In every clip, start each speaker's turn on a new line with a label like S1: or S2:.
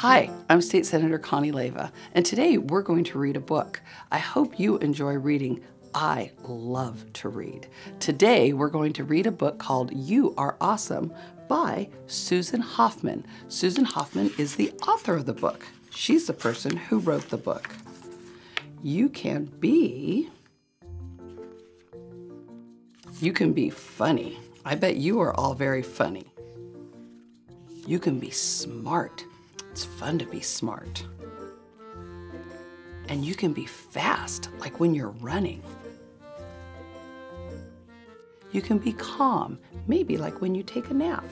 S1: Hi, I'm State Senator Connie Leyva, and today we're going to read a book. I hope you enjoy reading. I love to read. Today we're going to read a book called You Are Awesome by Susann Hoffmann. Susann Hoffmann is the author of the book. She's the person who wrote the book. You can be you can be funny. I bet you are all very funny. You can be smart. It's fun to be smart. And you can be fast, like when you're running. You can be calm, maybe like when you take a nap.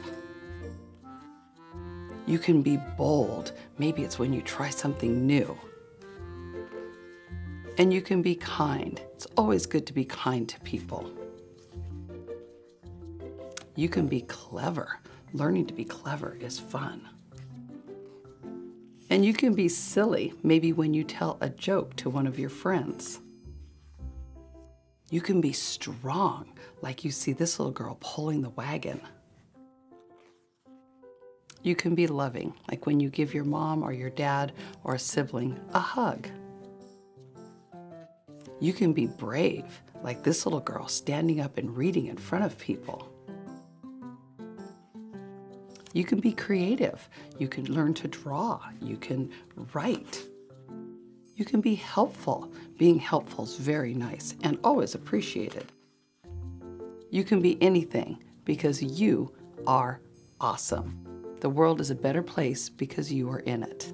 S1: You can be bold, maybe it's when you try something new. And you can be kind. It's always good to be kind to people. You can be clever. Learning to be clever is fun. And you can be silly, maybe when you tell a joke to one of your friends. You can be strong, like you see this little girl pulling the wagon. You can be loving, like when you give your mom or your dad or a sibling a hug. You can be brave, like this little girl standing up and reading in front of people. You can be creative. You can learn to draw. You can write. You can be helpful. Being helpful is very nice and always appreciated. You can be anything because you are awesome. The world is a better place because you are in it.